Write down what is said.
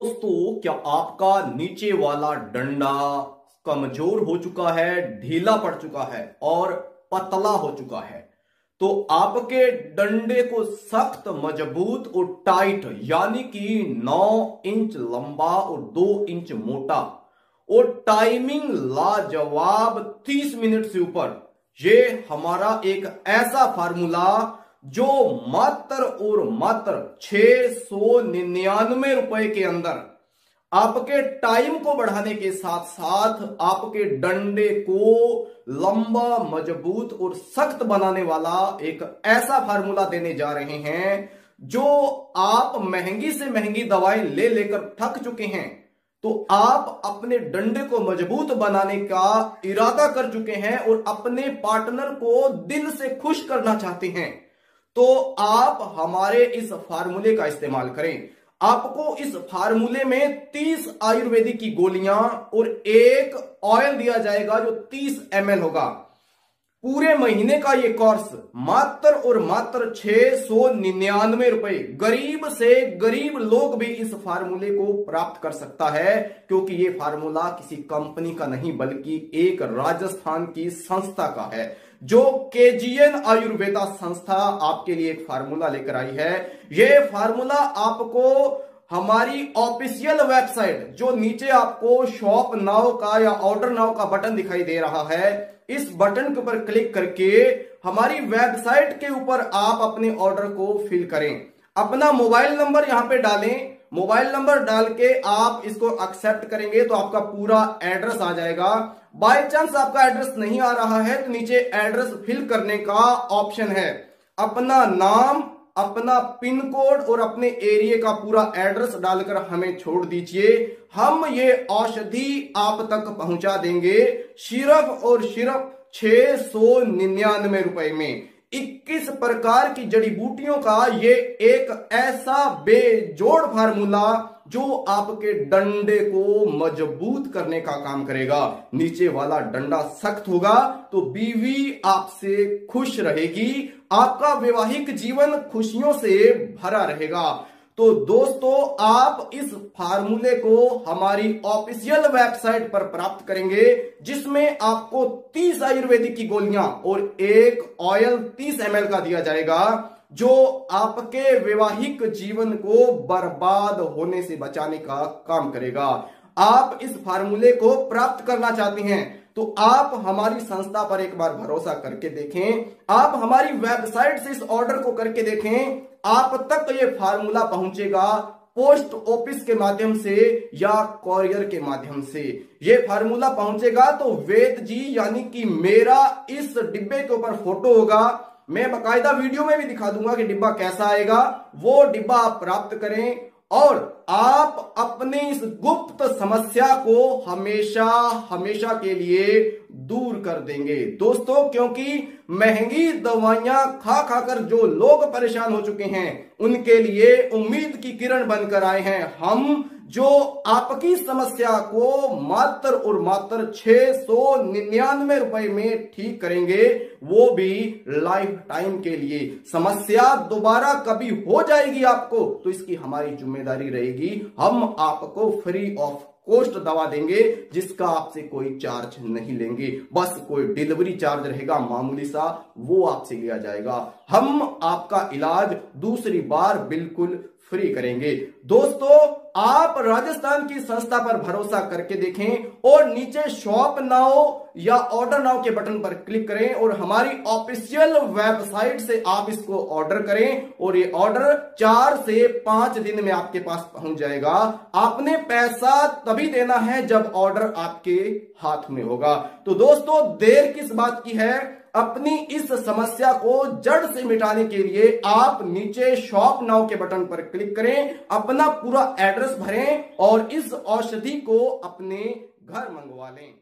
दोस्तों क्या आपका नीचे वाला डंडा कमज़ोर हो चुका है, ढीला पड़ चुका है और पतला हो चुका है? तो आपके डंडे को सख्त, मज़बूत और टाइट, यानी कि 9 इंच लंबा और 2 इंच मोटा, और टाइमिंग लाजवाब 30 मिनट से ऊपर। ये हमारा एक ऐसा फार्मूला जो मात्र और मात्र छह सौ निन्यानवे रुपए के अंदर आपके टाइम को बढ़ाने के साथ साथ आपके डंडे को लंबा, मज़बूत और सख्त बनाने वाला एक ऐसा फार्मूला देने जा रहे हैं, जो आप महँगी से महँगी दवाएँ ले लेकर थक चुके हैं तो आप अपने डंडे को मज़बूत बनाने का इरादा कर चुके हैं और अपने पार्टनर को दिल से खुश करना चाहते हैं। तो आप हमारे इस फार्मूले का इस्तेमाल करें। आपको इस फार्मूले में 30 आयुर्वेदिक की गोलियाँ और एक ऑयल दिया जाएगा जो 30 एम होगा। पूरे महीने का ये कोर्स मात्र और मात्र छह सौ निन्यानवे रुपए। गरीब से गरीब लोग भी इस फार्मूले को प्राप्त कर सकता है, क्योंकि ये फार्मूला किसी कंपनी का नहीं, बल्कि एक राजस्थान की संस्था का है। जो केजीएन आयुर्वेदा संस्था आपके लिए एक फार्मूला लेकर आई है। ये फार्मूला आपको हमारी ऑफिशियल वेबसाइट, जो नीचे आपको शॉप नाव का या ऑर्डर नाव का बटन दिखाई दे रहा है, इस बटन के ऊपर क्लिक करके हमारी वेबसाइट के ऊपर आप अपने ऑर्डर को फिल करें। अपना मोबाइल नंबर यहाँ पे डालें मोबाइल नंबर डाल के आप इसको एक्सेप्ट करेंगे तो आपका पूरा एड्रेस आ जाएगा। बाय चांस आपका एड्रेस नहीं आ रहा है तो नीचे एड्रेस फिल करने का ऑप्शन है। अपना नाम, अपना पिन कोड और अपने एरिया का पूरा एड्रेस डालकर हमें छोड़ दीजिए। हम ये औषधि आप तक पहुँचा देंगे सिर्फ़ और सिर्फ़ छह सौ निन्यानवे रुपए में। 21 प्रकार की जड़ी बूटियों का ये एक ऐसा बेजोड़ फार्मूला जो आपके डंडे को मज़बूत करने का काम करेगा। नीचे वाला डंडा सख्त होगा तो बीवी आपसे खुश रहेगी, आपका वैवाहिक जीवन खुशियों से भरा रहेगा। तो दोस्तों, आप इस फार्मूले को हमारी ऑफिशियल वेबसाइट पर प्राप्त करेंगे, जिसमें आपको 30 आयुर्वेदिक की गोलियाँ और एक ऑयल 30 एम का दिया जाएगा, जो आपके वैवाहिक जीवन को बर्बाद होने से बचाने का काम करेगा। आप इस फार्मूले को प्राप्त करना चाहते हैं तो आप हमारी संस्था पर एक बार भरोसा करके देखें। आप हमारी वेबसाइट से इस ऑर्डर को करके देखें। आप तक ये फार्मूला पहुंचेगा पोस्ट ऑफ़िस के माध्यम से या कॉरियर के माध्यम से। ये फार्मूला पहुंचेगा तो वेद जी, यानी कि मेरा इस डिब्बे के ऊपर फ़ोटो होगा। मैं बकायदा वीडियो में भी दिखा दूँगा कि डिब्बा कैसा आएगा। वो डिब्बा आप प्राप्त करें। और आप अपने इस गुप्त समस्या को हमेशा हमेशा के लिए दूर कर देंगे। दोस्तों, क्योंकि महँगी दवाइयाँ खा, खाकर जो लोग परेशान हो चुके हैं, उनके लिए उम्मीद की किरण बनकर आए हैं। हम जो आपकी समस्या को मात्र और मात्र छह सौ निन्यानवे रुपए में ठीक करेंगे, वो भी लाइफ टाइम के लिए। समस्या दोबारा कभी हो जाएगी आपको तो इसकी हमारी ज़िम्मेदारी रहेगी। हम आपको फ्री ऑफ़ कोस्ट दवा देंगे, जिसका आपसे कोई चार्ज नहीं लेंगे। बस कोई डिलीवरी चार्ज रहेगा, मामूली सा, वो आपसे लिया जाएगा। हम आपका इलाज दूसरी बार बिल्कुल फ्री करेंगे। दोस्तों, आप राजस्थान की संस्था पर भरोसा करके देखें और नीचे शॉप नाउ या ऑर्डर नाउ के बटन पर क्लिक करें और हमारी ऑफिशियल वेबसाइट से आप इसको ऑर्डर करें और ये ऑर्डर चार से पाँच दिन में आपके पास पहुँच जाएगा। आपने पैसा तभी देना है जब ऑर्डर आपके हाथ में होगा। तो दोस्तों, देर किस बात की है? अपनी इस समस्या को जड़ से मिटाने के लिए आप नीचे शॉप नाउ के बटन पर क्लिक करें, अपना पूरा एड्रेस भरें और इस औषधि को अपने घर मंगवा लें।